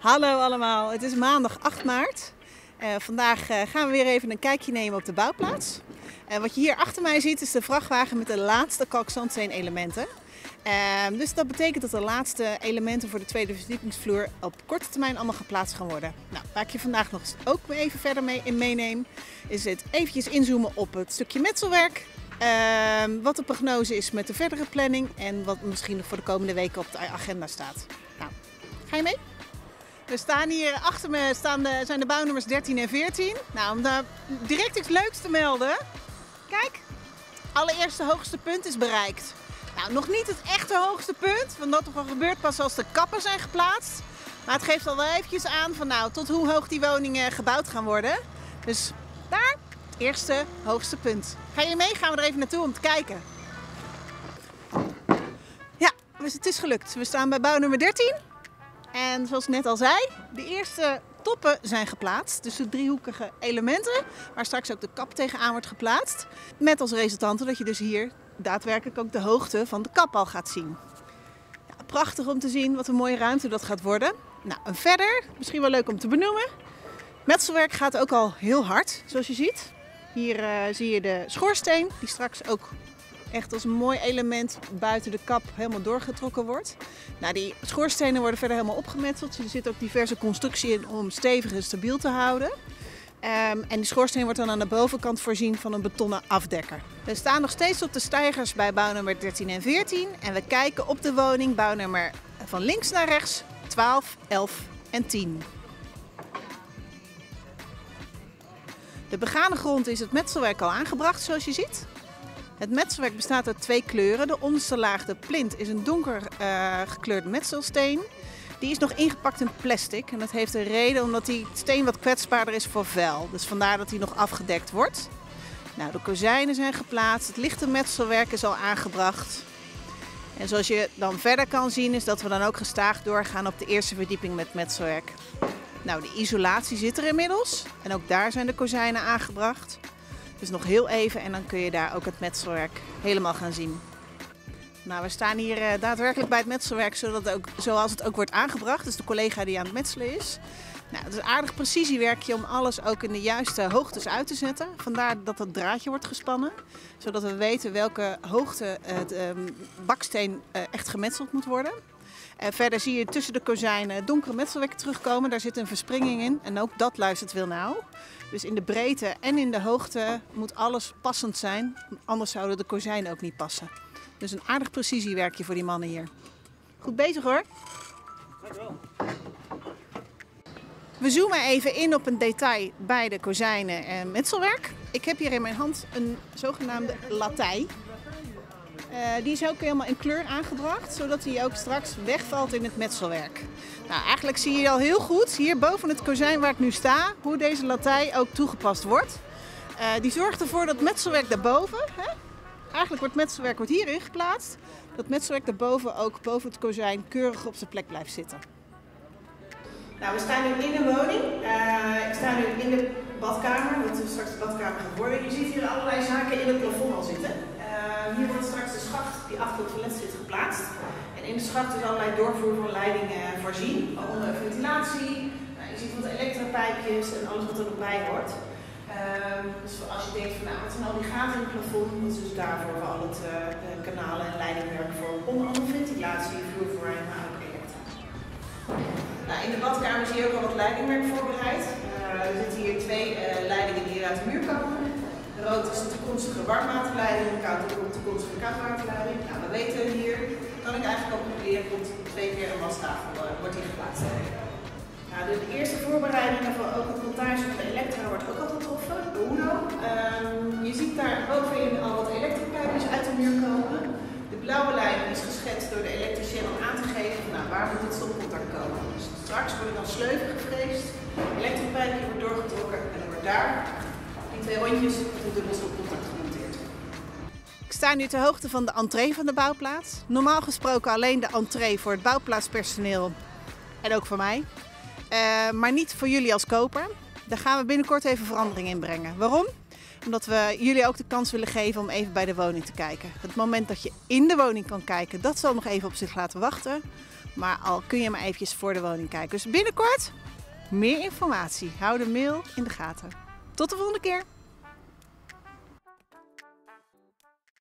Hallo allemaal, het is maandag 8 maart. Uh, vandaag uh, gaan we weer even een kijkje nemen op de bouwplaats. Uh, wat je hier achter mij ziet is de vrachtwagen met de laatste kalkzandsteen elementen. Ehm, dus dat betekent dat de laatste elementen voor de tweede verdiepingsvloer op korte termijn allemaal geplaatst gaan worden. Nou, waar ik je vandaag nog ook even verder mee in meeneem, is het eventjes inzoomen op het stukje metselwerk. Ehm, wat de prognose is met de verdere planning en wat misschien nog voor de komende weken op de agenda staat. Nou, ga je mee? We staan hier achter me staan de, zijn de bouwnummers 13 en 14. Nou, om daar direct iets leuks te melden. Kijk, allereerste hoogste punt is bereikt. Nou, nog niet het echte hoogste punt, want dat gebeurt pas als de kappen zijn geplaatst. Maar het geeft al wel eventjes aan van nou, tot hoe hoog die woningen gebouwd gaan worden. Dus daar, eerste hoogste punt. Ga je mee? Gaan we er even naartoe om te kijken. Ja, dus het is gelukt. We staan bij bouwnummer 13. En zoals ik net al zei, de eerste toppen zijn geplaatst. Dus de driehoekige elementen, waar straks ook de kap tegenaan wordt geplaatst. Met als resultante dat je dus hier daadwerkelijk ook de hoogte van de kap al gaat zien. Ja, prachtig om te zien wat een mooie ruimte dat gaat worden. Nou, en verder, misschien wel leuk om te benoemen. Metselwerk gaat ook al heel hard, zoals je ziet. Hier uh, zie je de schoorsteen, die straks ook echt als mooi element buiten de kap helemaal doorgetrokken wordt. Nou, die schoorstenen worden verder helemaal opgemetseld. Er zit ook diverse constructie in om stevig en stabiel te houden. Um, en die schoorsteen wordt dan aan de bovenkant voorzien van een betonnen afdekker. We staan nog steeds op de stijgers bij bouwnummer 13 en 14. En we kijken op de woning bouwnummer van links naar rechts 12, 11 en 10. De begane grond is het metselwerk al aangebracht zoals je ziet. Het metselwerk bestaat uit twee kleuren. De onderste laag, de plint, is een donker uh, gekleurd metselsteen. Die is nog ingepakt in plastic. En dat heeft een reden omdat die steen wat kwetsbaarder is voor vuil. Dus vandaar dat hij nog afgedekt wordt. Nou, de kozijnen zijn geplaatst. Het lichte metselwerk is al aangebracht. En zoals je dan verder kan zien is dat we dan ook gestaag doorgaan op de eerste verdieping met metselwerk. Nou, de isolatie zit er inmiddels. En ook daar zijn de kozijnen aangebracht. Dus nog heel even en dan kun je daar ook het metselwerk helemaal gaan zien. Nou, we staan hier uh, daadwerkelijk bij het metselwerk zodat ook, zoals het ook wordt aangebracht. Dus de collega die aan het metselen is. Nou, het is aardig precisiewerkje om alles ook in de juiste hoogtes uit te zetten. Vandaar dat het draadje wordt gespannen. Zodat we weten welke hoogte het um, baksteen uh, echt gemetseld moet worden. En verder zie je tussen de kozijnen donkere metselwerk terugkomen. Daar zit een verspringing in en ook dat luistert wel nauw. Dus in de breedte en in de hoogte moet alles passend zijn. Anders zouden de kozijnen ook niet passen. Dus een aardig precisiewerkje voor die mannen hier. Goed bezig hoor. Dankjewel. We zoomen even in op een detail bij de kozijnen en metselwerk. Ik heb hier in mijn hand een zogenaamde latij. Uh, die is ook helemaal in kleur aangebracht, zodat hij ook straks wegvalt in het metselwerk. Nou, eigenlijk zie je al heel goed, hier boven het kozijn waar ik nu sta, hoe deze latij ook toegepast wordt. Uh, die zorgt ervoor dat metselwerk daarboven, hè, eigenlijk wordt metselwerk wordt hierin geplaatst, dat metselwerk daarboven ook boven het kozijn keurig op zijn plek blijft zitten. Nou, we staan nu in de woning. Uh, ik sta nu in de badkamer, wat straks de badkamer gaat worden. Je ziet hier allerlei zaken in het plafond al zitten. Hier wordt straks de schacht die achter het toilet zit geplaatst. En in de schacht is allerlei doorvoer van leidingen voorzien, waaronder ventilatie. Nou, je ziet wat elektropijpjes en alles wat er nog bij hoort. Uh, dus als je denkt van nou, wat zijn al die gaten in het plafond, dat is dus daarvoor voor al het uh, kanalen en leidingwerk voor onder andere ventilatie, vloerverwarming, maar ook elektra. Nou, in de badkamer zie je ook al wat leidingwerk voorbereid. Uh, er zitten hier twee leidingen die hier uit de muur komen. Rood is de toekomstige warmwaterleiding, koud de toekomstige koudwaterleiding. Nou, we weten hier, kan ik eigenlijk al concluderen, komt twee keer een wastafel uh, wordt hier geplaatst. Nou, de, eerste voorbereidingen voor ook het montage van de elektra wordt ook al getroffen, de UNO. Um, je ziet daar bovenin al wat elektropijpjes uit de muur komen. De blauwe lijn is geschetst door de elektricien om aan te geven nou, waar moet het stopcontact komen. Dus straks worden dan sleuven gevreesd, elektropijpje wordt doorgetrokken en wordt daar twee rondjes met een dubbel stopcontact gemonteerd. Ik sta nu ter hoogte van de entree van de bouwplaats. Normaal gesproken alleen de entree voor het bouwplaatspersoneel en ook voor mij. Uh, maar niet voor jullie als koper. Daar gaan we binnenkort even verandering in brengen. Waarom? Omdat we jullie ook de kans willen geven om even bij de woning te kijken. Het moment dat je in de woning kan kijken, dat zal nog even op zich laten wachten. Maar al kun je maar eventjes voor de woning kijken. Dus binnenkort meer informatie. Hou de mail in de gaten. Tot de volgende keer.